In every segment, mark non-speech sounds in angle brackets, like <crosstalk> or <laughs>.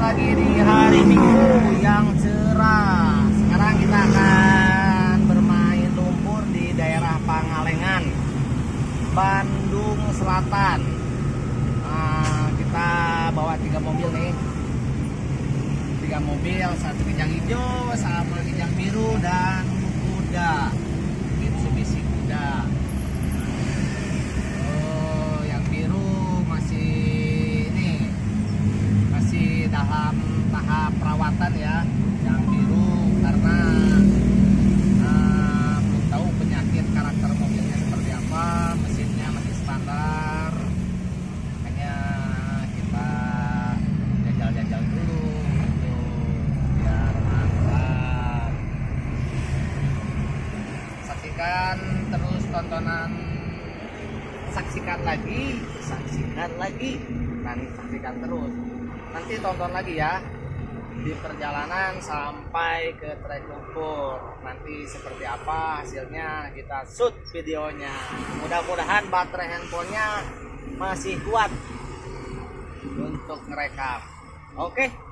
lagi di hari Minggu yang cerah. Sekarang kita akan bermain lumpur di daerah Pangalengan, Bandung Selatan. Nah, kita bawa tiga mobil nih, tiga mobil, satu kijang hijau, sama kijang biru dan kuda, Mitsubishi kuda. Oh, yang biru masih ini masih dalam tahap perawatan ya yang biru karena eh, belum tahu penyakit karakter mobilnya seperti apa mesinnya masih standar. Makanya kita jajal-jajal dulu gitu biar mantap saksikan terus tontonan. Saksikan lagi saksikan lagi dan saksikan terus nanti tonton lagi ya. Di perjalanan sampai ke trek lumpur. Nanti seperti apa hasilnya kita shoot videonya. Mudah-mudahan baterai handphonenya masih kuat untuk ngerekam. Oke? Ah,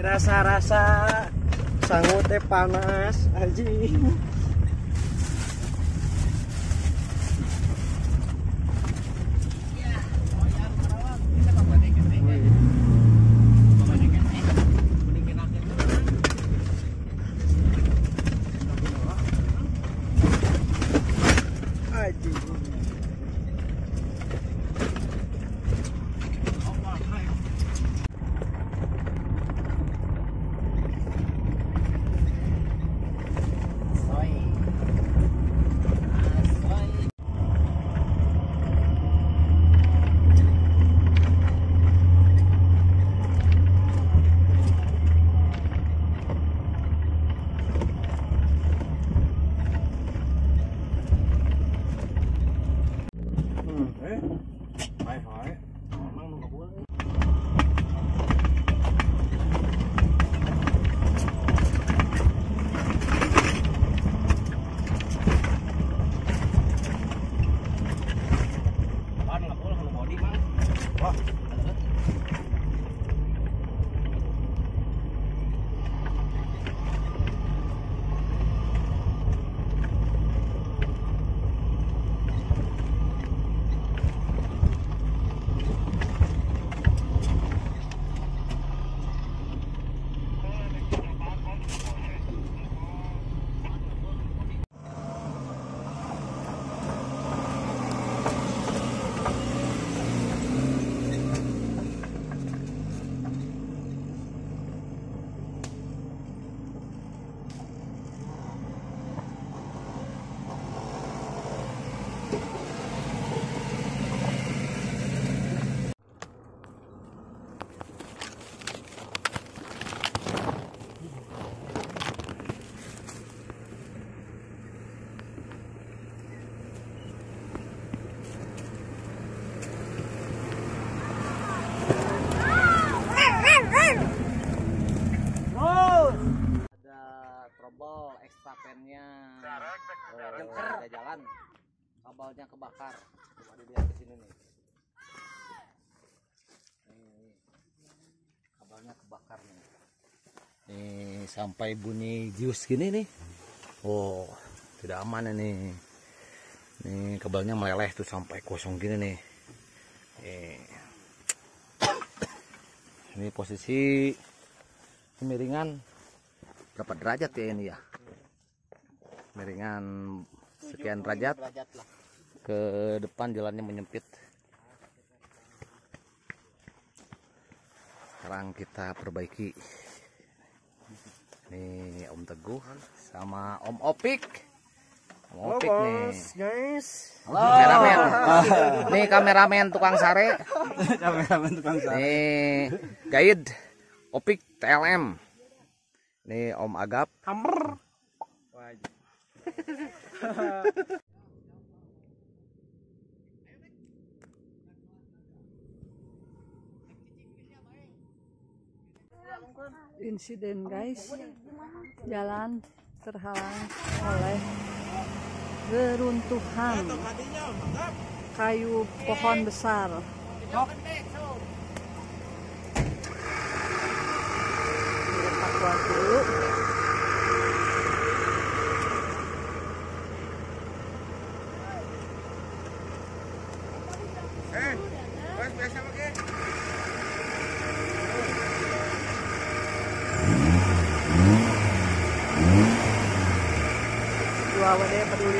Rasa-rasa teh panas aji. Pennya jengker ada jalan. Kabelnya kebakar. Coba dilihat di sini nih. Nih, kabelnya kebakar nih. Nih sampai bunyi jius gini nih. Oh tidak aman ini. Nih kabelnya meleleh tuh sampai kosong gini nih. Nih. Ini posisi kemiringan. Berapa derajat ya ini ya kemiringan sekian derajat. Ke depan jalannya menyempit. Sekarang kita perbaiki. Nih Om Teguh sama Om Opik. Om Opik nih. guys. kameramen. Nih kameramen tukang sare. Kameramen tukang nih guide Opik TLM nih Om Agap. Hammer. Insiden guys. Jalan terhalang oleh reruntuhan kayu pohon besar चावल है पतूरी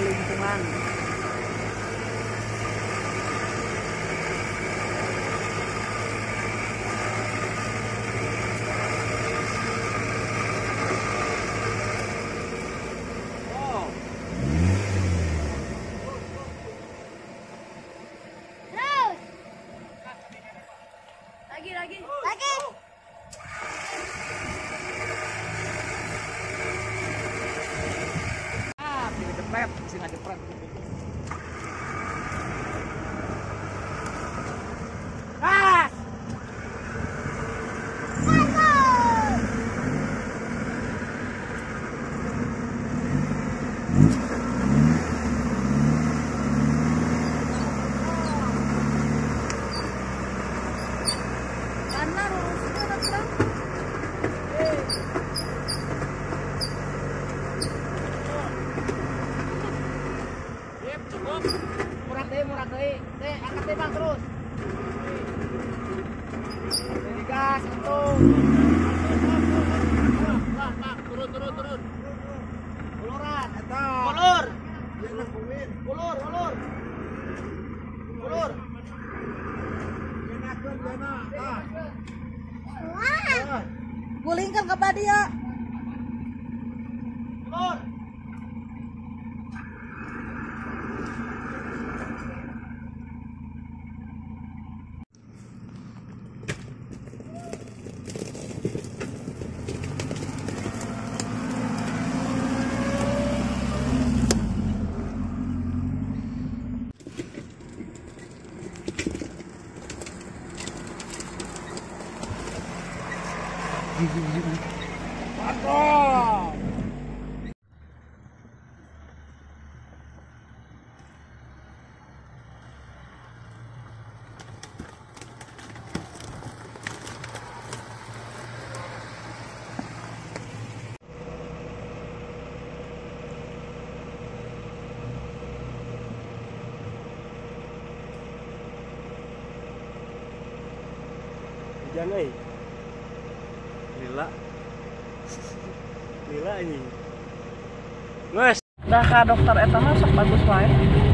sih nggak jepret Ulur, ulur. Ulur. Wah. Gulingkan ke dia. Ulur. Hujan euy. Lila. Lila anjing. Mas, dah ka dokter eta mah sok bagus wae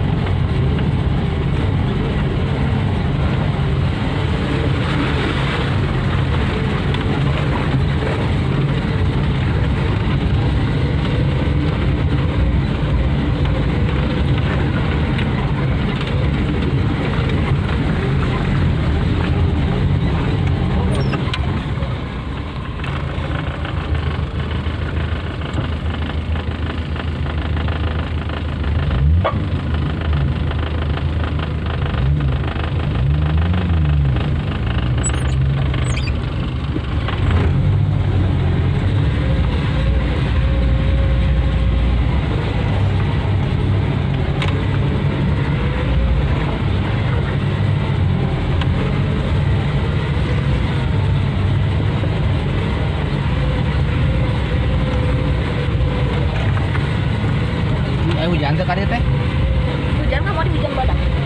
kadieu teh? Hujan kamu di hujan badak.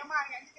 Emang, ya, ini.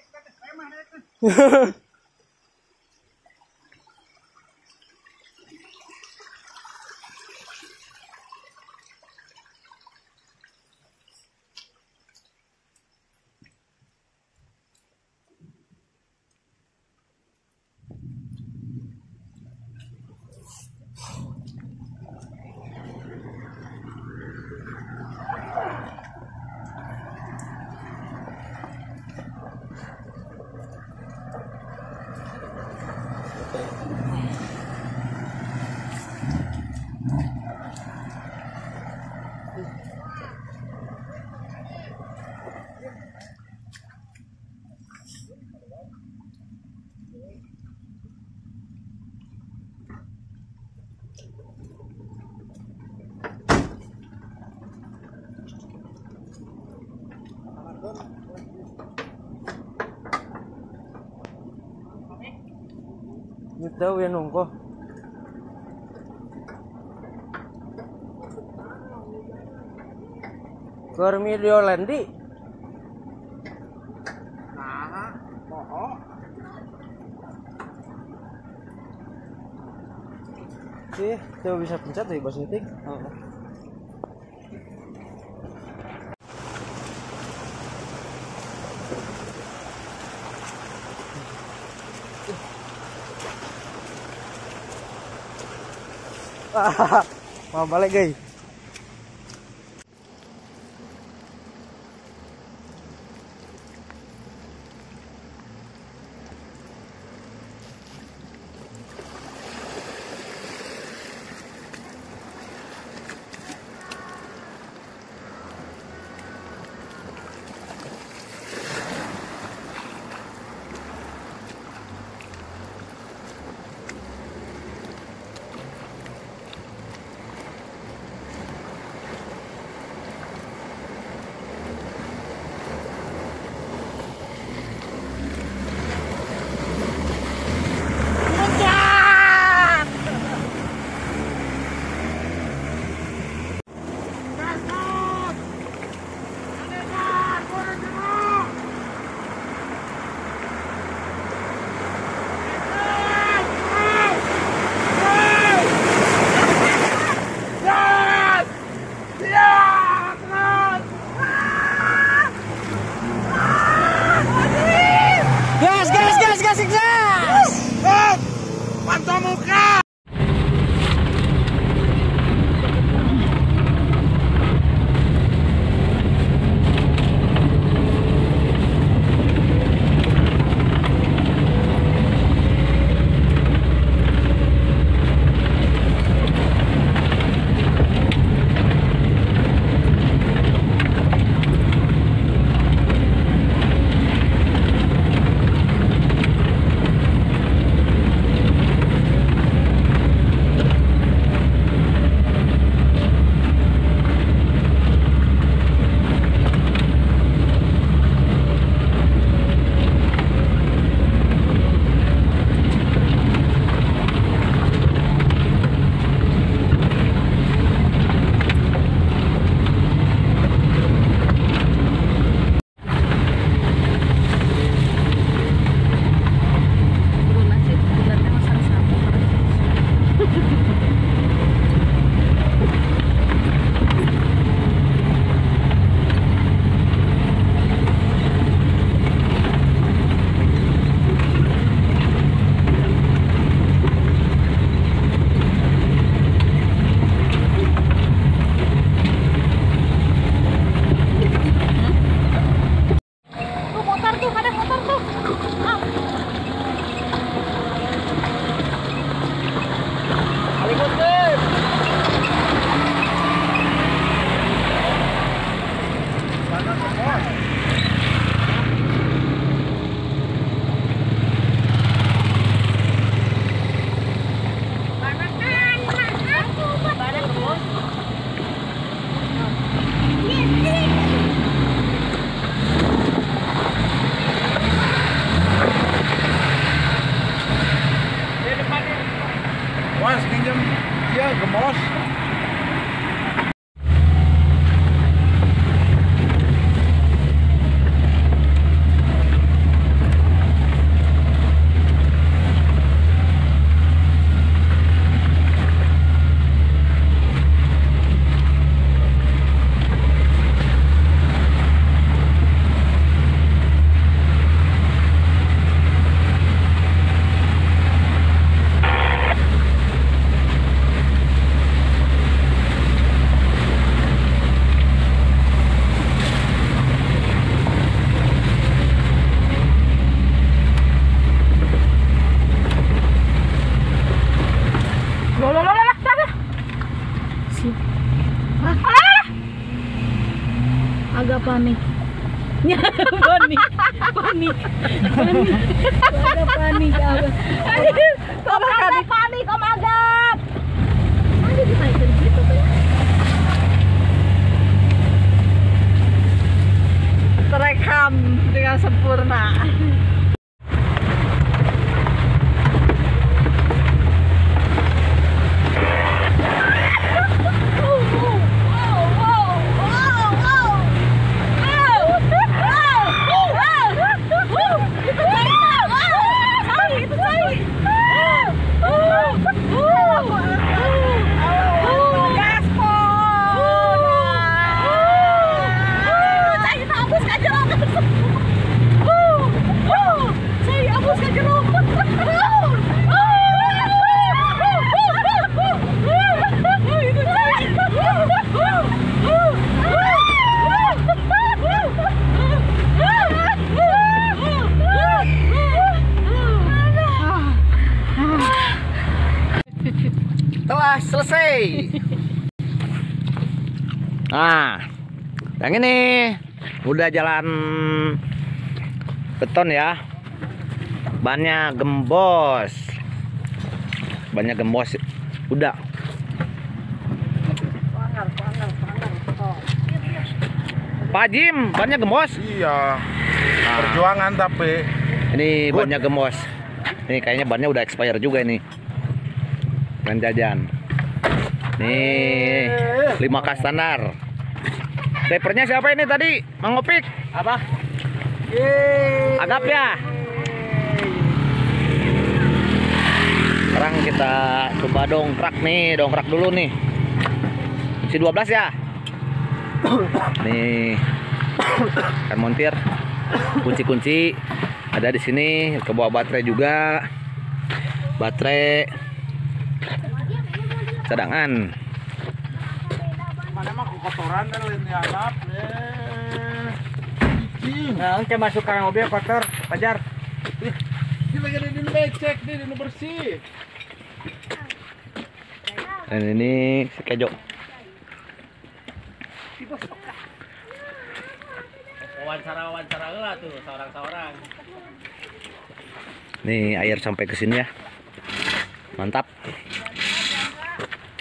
Daw yan ko. Cornelio Landi. Oke, coba bisa pencet ya bos nyetik. <laughs> Mau balik guys. Telah selesai. Nah, yang ini udah jalan beton ya. Bannya gembos. Bannya gembos. Udah. Pak Jim, bannya gembos. Iya. Perjuangan tapi Ini Good. bannya gembos. Ini kayaknya bannya udah expire juga ini. Ban jajan. Nih, 5K standar. Tapernya siapa ini tadi? Mang Opik? Apa? Agap ya? Sekarang kita coba dongkrak nih, dongkrak dulu nih. Si 12 ya? nih. Kan montir. Kunci-kunci ada di sini, ke bawah baterai juga. Baterai cadangan. mana mah kotoran dan lain dianggap. Eh. Nah, kita masuk ke mobil kotor, pajar. Ini lagi ada di becek nih, di bersih. Dan ini si kejo. Wawancara-wawancara lah tuh, seorang-seorang. Nih air sampai ke sini ya. Mantap.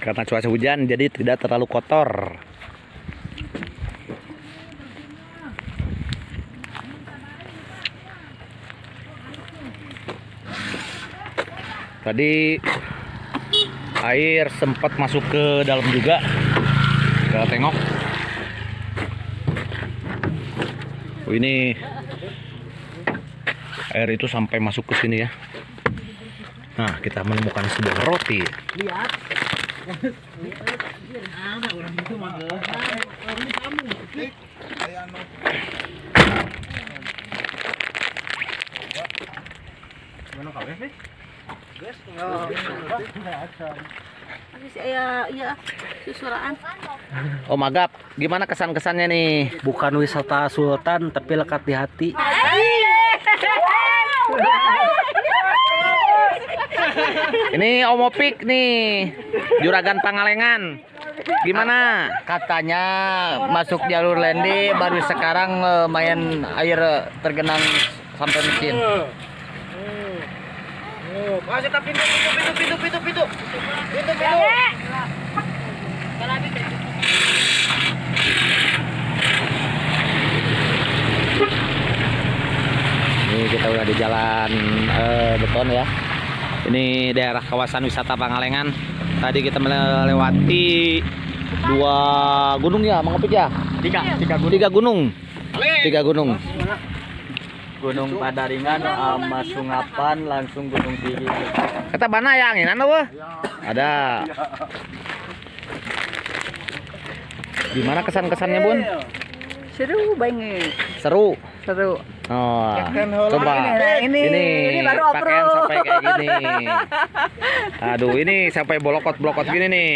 Karena cuaca hujan jadi tidak terlalu kotor. Tadi air sempat masuk ke dalam juga. Kita tengok. Oh, ini air itu sampai masuk ke sini ya. Nah, kita menemukan sebuah roti. Susuraan. Oh Magap, gimana kesan-kesannya nih? Bukan wisata sultan, tapi lekat di hati. Ini Om Opik nih, Juragan Pangalengan. Gimana? Katanya masuk jalur lendi baru sekarang eh, lumayan air tergenang sampai mesin. Masih pintu, pintu, pintu, pintu, pintu. Pintu, pintu. Ini kita udah di jalan eh, beton ya. Ini daerah kawasan wisata Pangalengan. Tadi kita melewati dua gunung ya, Mang Opik ya? Tiga, tiga gunung. Tiga gunung. Tiga gunung. Gunung Padaringan sama Sungapan langsung Gunung Tinggi. Kata mana ya anginan weh? Ada. Gimana kesan-kesannya, Bun? Seru banget. Seru. Seru. Oh, coba Ini, ini, ini baru pakaian off-road. sampai kayak gini. <laughs> Aduh, ini sampai bolokot-bolokot gini nih.